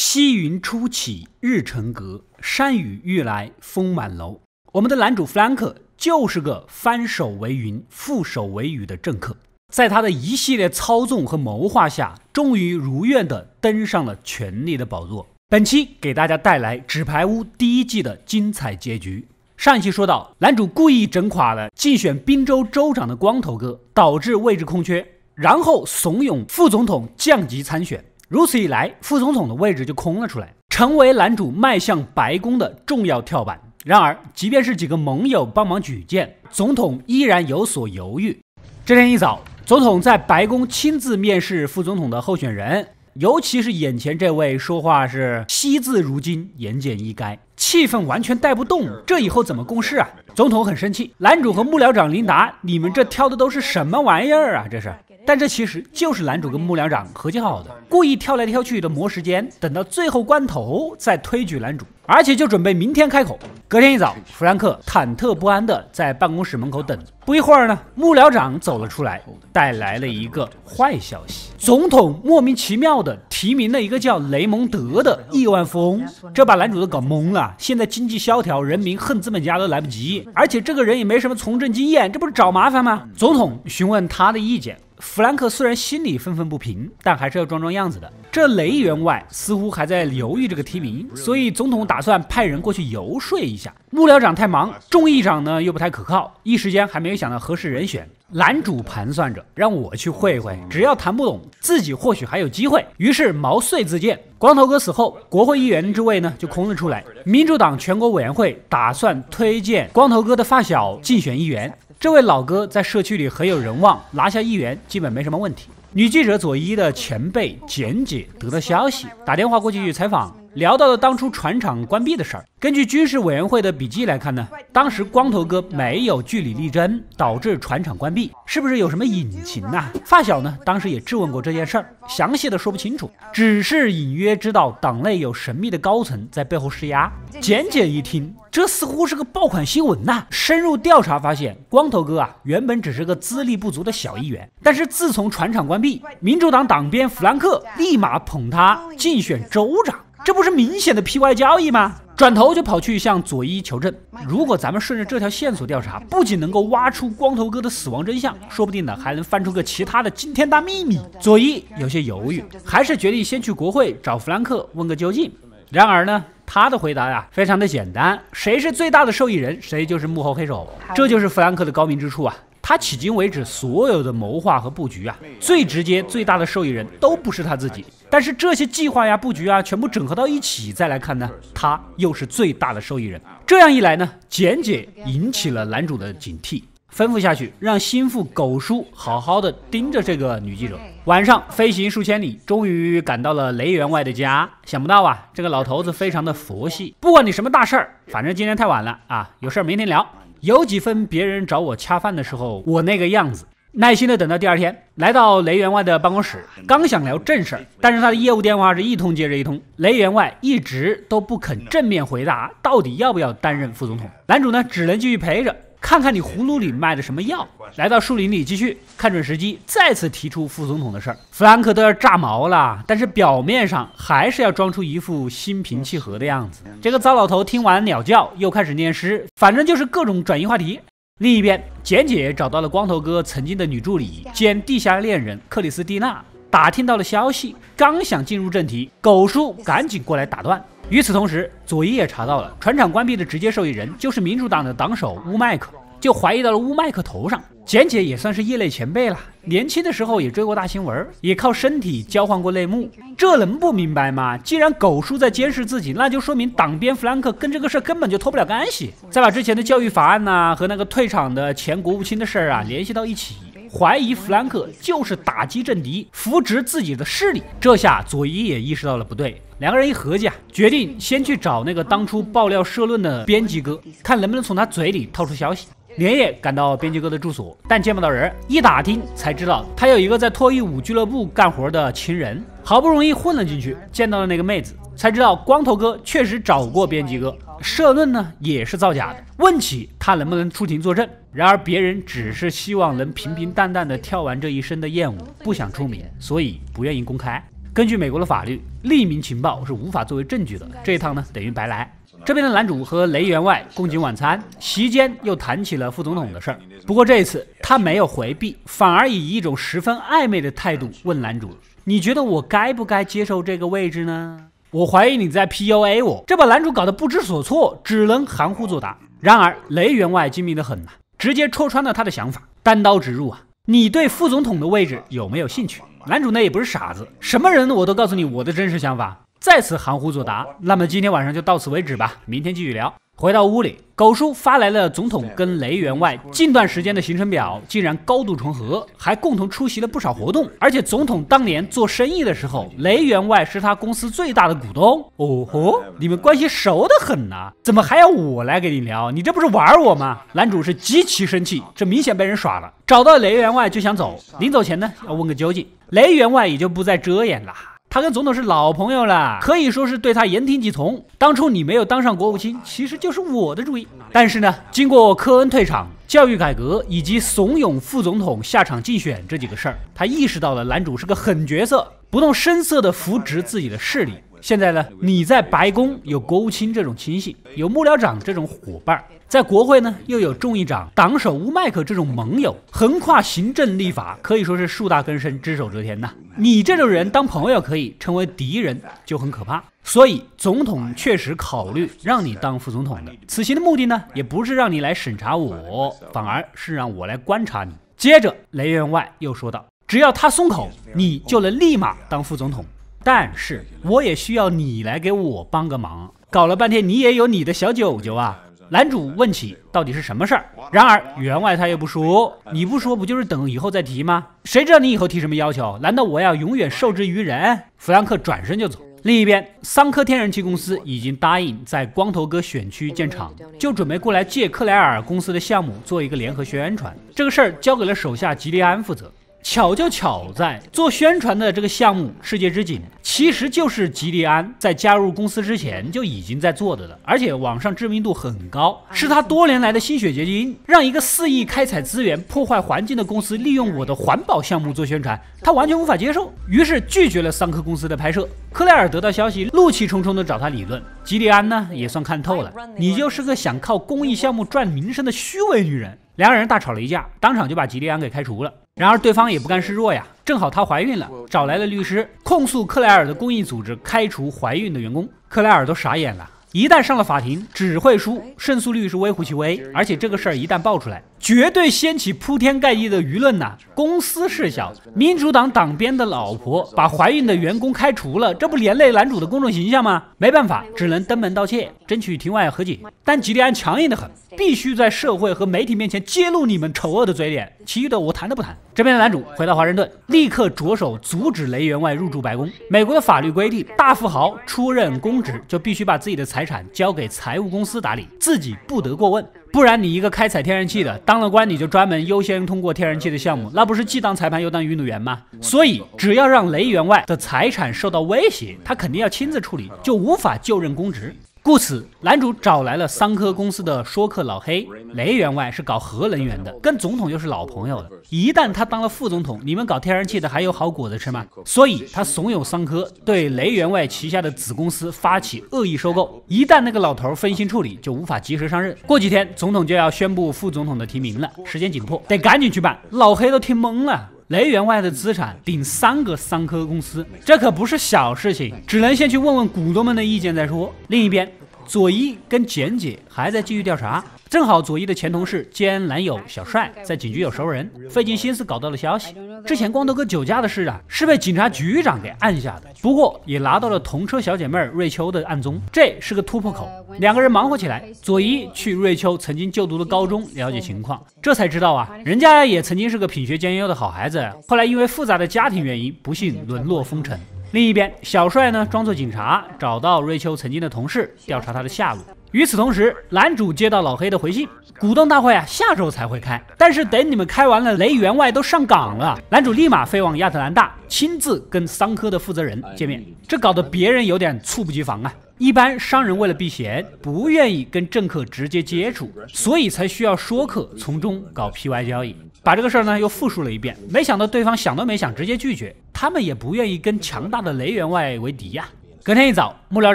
西云初起日沉阁，山雨欲来风满楼。我们的男主弗兰克就是个翻手为云、覆手为雨的政客，在他的一系列操纵和谋划下，终于如愿的登上了权力的宝座。本期给大家带来《纸牌屋》第一季的精彩结局。上一期说到，男主故意整垮了竞选滨州州长的光头哥，导致位置空缺，然后怂恿副总统降级参选。如此一来，副总统的位置就空了出来，成为男主迈向白宫的重要跳板。然而，即便是几个盟友帮忙举荐，总统依然有所犹豫。这天一早，总统在白宫亲自面试副总统的候选人，尤其是眼前这位，说话是惜字如金，言简意赅，气氛完全带不动。这以后怎么共事啊？总统很生气，男主和幕僚长琳达，你们这挑的都是什么玩意儿啊？这是。但这其实就是男主跟幕僚长合计好的，故意挑来挑去的磨时间，等到最后关头再推举男主，而且就准备明天开口。隔天一早，弗兰克忐忑不安地在办公室门口等。不一会儿呢，幕僚长走了出来，带来了一个坏消息：总统莫名其妙地提名了一个叫雷蒙德的亿万富翁，这把男主都搞懵了。现在经济萧条，人民恨资本家都来不及，而且这个人也没什么从政经验，这不是找麻烦吗？总统询问他的意见。弗兰克虽然心里愤愤不平，但还是要装装样子的。这雷员外似乎还在犹豫这个提名，所以总统打算派人过去游说一下。幕僚长太忙，众议长呢又不太可靠，一时间还没有想到合适人选。男主盘算着让我去会会，只要谈不拢，自己或许还有机会。于是毛遂自荐。光头哥死后，国会议员之位呢就空了出来。民主党全国委员会打算推荐光头哥的发小竞选议员。这位老哥在社区里很有人望，拿下议员基本没什么问题。女记者佐伊的前辈简姐得到消息，打电话过去采访。聊到了当初船厂关闭的事儿。根据军事委员会的笔记来看呢，当时光头哥没有据理力争，导致船厂关闭，是不是有什么隐情呐？发小呢，当时也质问过这件事儿，详细的说不清楚，只是隐约知道党内有神秘的高层在背后施压。简姐一听，这似乎是个爆款新闻呐！深入调查发现，光头哥啊，原本只是个资历不足的小议员，但是自从船厂关闭，民主党党鞭弗兰克立马捧他竞选州长。这不是明显的 P Y 交易吗？转头就跑去向佐伊求证。如果咱们顺着这条线索调查，不仅能够挖出光头哥的死亡真相，说不定呢还能翻出个其他的惊天大秘密。佐伊有些犹豫，还是决定先去国会找弗兰克问个究竟。然而呢，他的回答呀非常的简单：谁是最大的受益人，谁就是幕后黑手。这就是弗兰克的高明之处啊！他迄今为止所有的谋划和布局啊，最直接、最大的受益人都不是他自己。但是这些计划呀、布局啊，全部整合到一起再来看呢，他又是最大的受益人。这样一来呢，简简引起了男主的警惕，吩咐下去，让心腹狗叔好好的盯着这个女记者。晚上飞行数千里，终于赶到了雷员外的家。想不到啊，这个老头子非常的佛系，不管你什么大事儿，反正今天太晚了啊，有事儿明天聊。有几分别人找我恰饭的时候我那个样子，耐心的等到第二天，来到雷员外的办公室，刚想聊正事儿，但是他的业务电话是一通接着一通，雷员外一直都不肯正面回答到底要不要担任副总统，男主呢只能继续陪着。看看你葫芦里卖的什么药！来到树林里，继续看准时机，再次提出副总统的事儿。弗兰克都要炸毛了，但是表面上还是要装出一副心平气和的样子。这个糟老头听完鸟叫，又开始念诗，反正就是各种转移话题。另一边，简姐找到了光头哥曾经的女助理兼地下恋人克里斯蒂娜，打听到了消息，刚想进入正题，狗叔赶紧过来打断。与此同时，佐伊也查到了船厂关闭的直接受益人就是民主党的党首乌麦克，就怀疑到了乌麦克头上。简姐也算是业内前辈了，年轻的时候也追过大新闻，也靠身体交换过内幕，这能不明白吗？既然狗叔在监视自己，那就说明党鞭弗兰克跟这个事根本就脱不了干系。再把之前的教育法案呐和那个退场的前国务卿的事儿啊联系到一起。怀疑弗兰克就是打击政敌，扶植自己的势力。这下佐伊也意识到了不对，两个人一合计啊，决定先去找那个当初爆料社论的编辑哥，看能不能从他嘴里套出消息。连夜赶到编辑哥的住所，但见不到人，一打听才知道他有一个在脱衣舞俱乐部干活的情人，好不容易混了进去，见到了那个妹子，才知道光头哥确实找过编辑哥。社论呢也是造假的，问起他能不能出庭作证，然而别人只是希望能平平淡淡的跳完这一生的艳舞，不想出名，所以不愿意公开。根据美国的法律，匿名情报是无法作为证据的。这一趟呢，等于白来。这边的男主和雷员外共进晚餐，席间又谈起了副总统的事儿。不过这一次他没有回避，反而以一种十分暧昧的态度问男主：“你觉得我该不该接受这个位置呢？”我怀疑你在 PUA 我，这把男主搞得不知所措，只能含糊作答。然而雷员外精明的很呐，直接戳穿了他的想法，单刀直入啊！你对副总统的位置有没有兴趣？男主呢也不是傻子，什么人我都告诉你我的真实想法。再次含糊作答，那么今天晚上就到此为止吧，明天继续聊。回到屋里，狗叔发来了总统跟雷员外近段时间的行程表，竟然高度重合，还共同出席了不少活动。而且总统当年做生意的时候，雷员外是他公司最大的股东。哦吼，你们关系熟得很呐，怎么还要我来给你聊？你这不是玩我吗？男主是极其生气，这明显被人耍了。找到雷员外就想走，临走前呢要问个究竟。雷员外也就不再遮掩了。他跟总统是老朋友了，可以说是对他言听计从。当初你没有当上国务卿，其实就是我的主意。但是呢，经过科恩退场、教育改革以及怂恿副总统下场竞选这几个事儿，他意识到了男主是个狠角色，不动声色地扶植自己的势力。现在呢，你在白宫有国务卿这种亲信，有幕僚长这种伙伴。在国会呢，又有众议长、党首乌麦克这种盟友，横跨行政立法，可以说是树大根深、只手遮天呐。你这种人当朋友可以，成为敌人就很可怕。所以，总统确实考虑让你当副总统的。此行的目的呢，也不是让你来审查我，反而是让我来观察你。接着，雷员外又说道：“只要他松口，你就能立马当副总统。但是，我也需要你来给我帮个忙。搞了半天，你也有你的小九九啊。”男主问起到底是什么事儿，然而员外他又不说，你不说不就是等以后再提吗？谁知道你以后提什么要求？难道我要永远受制于人？弗兰克转身就走。另一边，桑科天然气公司已经答应在光头哥选区建厂，就准备过来借克莱尔公司的项目做一个联合宣传。这个事儿交给了手下吉利安负责。巧就巧在做宣传的这个项目“世界之井”，其实就是吉利安在加入公司之前就已经在做的了，而且网上知名度很高，是他多年来的心血结晶。让一个肆意开采资源、破坏环境的公司利用我的环保项目做宣传，他完全无法接受，于是拒绝了桑科公司的拍摄。克莱尔得到消息，怒气冲冲地找他理论。吉利安呢，也算看透了，你就是个想靠公益项目赚名声的虚伪女人。两人大吵了一架，当场就把吉利安给开除了。然而对方也不甘示弱呀，正好她怀孕了，找来了律师控诉克莱尔的公益组织开除怀孕的员工。克莱尔都傻眼了。一旦上了法庭，只会输，胜诉率是微乎其微。而且这个事儿一旦爆出来，绝对掀起铺天盖地的舆论呐！公司事小，民主党党鞭的老婆把怀孕的员工开除了，这不连累男主的公众形象吗？没办法，只能登门道歉，争取庭外和解。但吉利安强硬的很，必须在社会和媒体面前揭露你们丑恶的嘴脸，其余的我谈都不谈。这边的男主回到华盛顿，立刻着手阻止雷员外入驻白宫。美国的法律规定，大富豪出任公职就必须把自己的财产交给财务公司打理，自己不得过问。不然你一个开采天然气的当了官，你就专门优先通过天然气的项目，那不是既当裁判又当运动员吗？所以只要让雷员外的财产受到威胁，他肯定要亲自处理，就无法就任公职。故此，男主找来了桑科公司的说客老黑雷员外，是搞核能源的，跟总统又是老朋友的。一旦他当了副总统，你们搞天然气的还有好果子吃吗？所以，他怂恿桑科对雷员外旗下的子公司发起恶意收购。一旦那个老头分心处理，就无法及时上任。过几天，总统就要宣布副总统的提名了，时间紧迫，得赶紧去办。老黑都听懵了，雷员外的资产顶三个三科公司，这可不是小事情，只能先去问问股东们的意见再说。另一边。佐伊跟简姐还在继续调查，正好佐伊的前同事兼男友小帅在警局有熟人，费尽心思搞到了消息。之前光头哥酒驾的事啊，是被警察局长给按下的，不过也拿到了同车小姐妹瑞秋的案宗，这是个突破口。两个人忙活起来，佐伊去瑞秋曾经就读的高中了解情况，这才知道啊，人家也曾经是个品学兼优的好孩子，后来因为复杂的家庭原因，不幸沦落风尘。另一边，小帅呢装作警察，找到瑞秋曾经的同事，调查他的下落。与此同时，男主接到老黑的回信，股东大会啊下周才会开，但是等你们开完了，雷员外都上岗了，男主立马飞往亚特兰大，亲自跟桑科的负责人见面。这搞得别人有点猝不及防啊！一般商人为了避嫌，不愿意跟政客直接接触，所以才需要说客从中搞 P Y 交易。把这个事儿呢又复述了一遍。没想到对方想都没想，直接拒绝。他们也不愿意跟强大的雷员外为敌呀。隔天一早，幕僚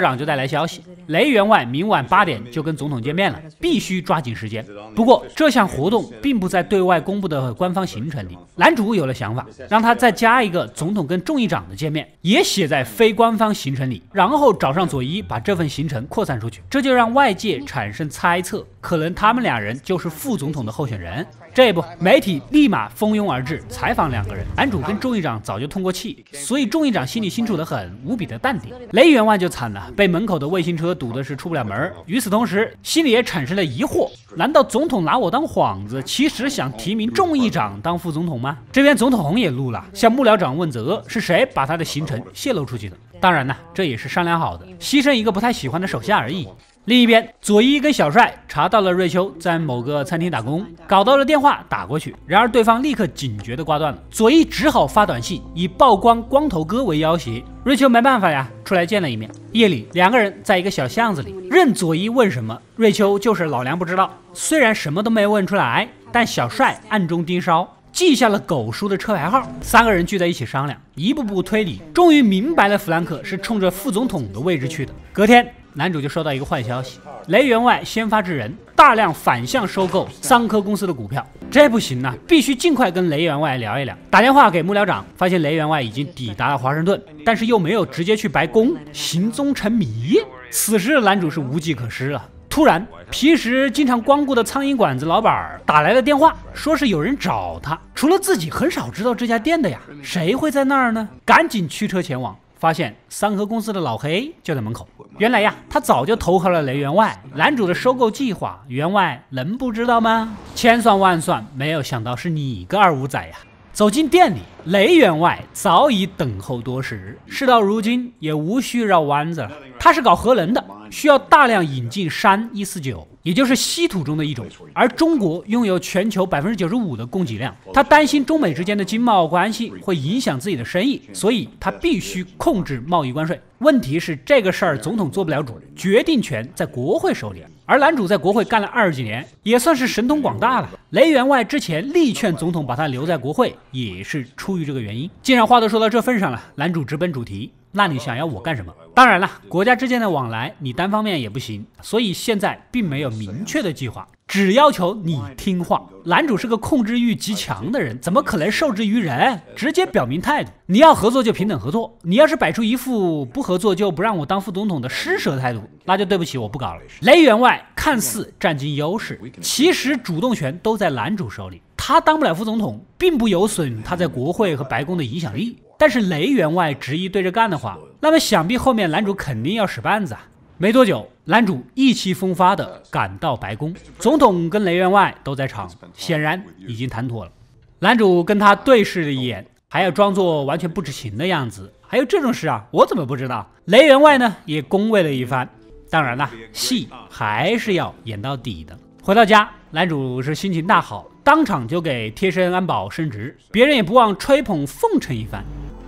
长就带来消息，雷员外明晚八点就跟总统见面了，必须抓紧时间。不过这项活动并不在对外公布的官方行程里。男主有了想法，让他再加一个总统跟众议长的见面，也写在非官方行程里，然后找上佐伊，把这份行程扩散出去，这就让外界产生猜测，可能他们俩人就是副总统的候选人。这一步，媒体立马蜂拥而至，采访两个人。男主跟众议长早就通过气，所以众议长心里清楚的很，无比的淡定。雷员外就惨了，被门口的卫星车堵的是出不了门。与此同时，心里也产生了疑惑：难道总统拿我当幌子，其实想提名众议长当副总统吗？这边总统也怒了，向幕僚长问责：是谁把他的行程泄露出去的？当然呢，这也是商量好的，牺牲一个不太喜欢的手下而已。另一边，佐伊跟小帅查到了瑞秋在某个餐厅打工，搞到了电话打过去，然而对方立刻警觉的挂断了。佐伊只好发短信，以曝光光头哥为要挟。瑞秋没办法呀，出来见了一面。夜里，两个人在一个小巷子里，任佐伊问什么，瑞秋就是老娘不知道。虽然什么都没问出来，但小帅暗中盯梢，记下了狗叔的车牌号。三个人聚在一起商量，一步步推理，终于明白了弗兰克是冲着副总统的位置去的。隔天。男主就收到一个坏消息，雷员外先发制人，大量反向收购桑科公司的股票，这不行呐，必须尽快跟雷员外聊一聊。打电话给幕僚长，发现雷员外已经抵达了华盛顿，但是又没有直接去白宫，行踪成谜。此时的男主是无计可施了。突然，平时经常光顾的苍蝇馆子老板打来了电话，说是有人找他，除了自己很少知道这家店的呀，谁会在那儿呢？赶紧驱车前往。发现三和公司的老黑就在门口。原来呀，他早就投靠了雷员外。男主的收购计划，员外能不知道吗？千算万算，没有想到是你个二五仔呀！走进店里，雷员外早已等候多时。事到如今，也无需绕弯子了。他是搞核能的，需要大量引进山一四九。也就是稀土中的一种，而中国拥有全球百分之九十五的供给量。他担心中美之间的经贸关系会影响自己的生意，所以他必须控制贸易关税。问题是这个事儿总统做不了主，决定权在国会手里。而男主在国会干了二十几年，也算是神通广大了。雷员外之前力劝总统把他留在国会，也是出于这个原因。既然话都说到这份上了，男主直奔主题。那你想要我干什么？当然了，国家之间的往来，你单方面也不行。所以现在并没有明确的计划，只要求你听话。男主是个控制欲极强的人，怎么可能受制于人？直接表明态度，你要合作就平等合作。你要是摆出一副不合作就不让我当副总统的施舍态度，那就对不起，我不搞了。雷员外看似占尽优势，其实主动权都在男主手里。他当不了副总统，并不有损他在国会和白宫的影响力。但是雷员外执意对着干的话，那么想必后面男主肯定要使绊子啊！没多久，男主意气风发的赶到白宫，总统跟雷员外都在场，显然已经谈妥了。男主跟他对视了一眼，还要装作完全不知情的样子。还有这种事啊？我怎么不知道？雷员外呢也恭维了一番。当然了，戏还是要演到底的。回到家，男主是心情大好，当场就给贴身安保升职，别人也不忘吹捧奉承一番。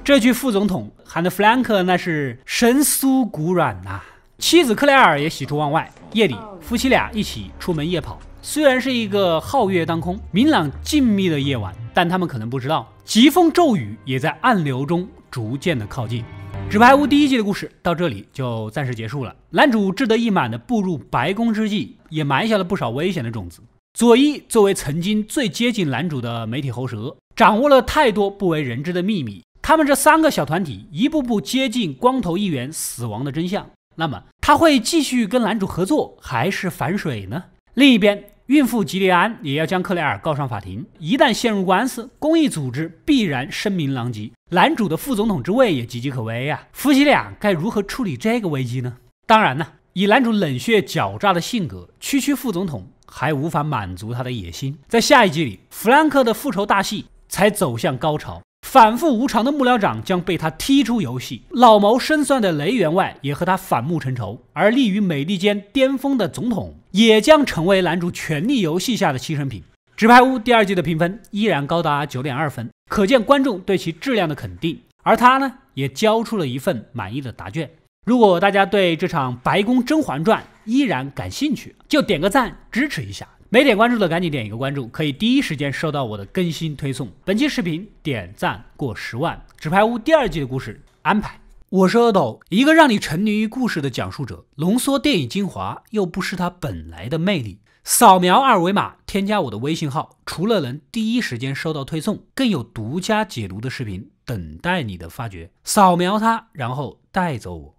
这句副总统喊的弗兰克那是神酥骨软呐，妻子克莱尔也喜出望外。夜里，夫妻俩一起出门夜跑，虽然是一个皓月当空、明朗静谧的夜晚，但他们可能不知道，疾风骤雨也在暗流中逐渐的靠近。《纸牌屋》第一季的故事到这里就暂时结束了。男主志得意满的步入白宫之际，也埋下了不少危险的种子。佐伊作为曾经最接近男主的媒体喉舌，掌握了太多不为人知的秘密。他们这三个小团体一步步接近光头议员死亡的真相，那么他会继续跟男主合作，还是反水呢？另一边，孕妇吉利安也要将克莱尔告上法庭，一旦陷入官司，公益组织必然声名狼藉，男主的副总统之位也岌岌可危呀。夫妻俩该如何处理这个危机呢？当然呢，以男主冷血狡诈的性格，区区副总统还无法满足他的野心。在下一集里，弗兰克的复仇大戏才走向高潮。反复无常的幕僚长将被他踢出游戏，老谋深算的雷员外也和他反目成仇，而立于美利坚巅峰的总统也将成为男主权力游戏下的牺牲品。《纸牌屋》第二季的评分依然高达九点二分，可见观众对其质量的肯定。而他呢，也交出了一份满意的答卷。如果大家对这场《白宫甄嬛传》依然感兴趣，就点个赞支持一下。没点关注的赶紧点一个关注，可以第一时间收到我的更新推送。本期视频点赞过十万，《纸牌屋》第二季的故事安排。我是阿斗，一个让你沉迷于故事的讲述者，浓缩电影精华，又不失它本来的魅力。扫描二维码添加我的微信号，除了能第一时间收到推送，更有独家解读的视频等待你的发掘。扫描它，然后带走我。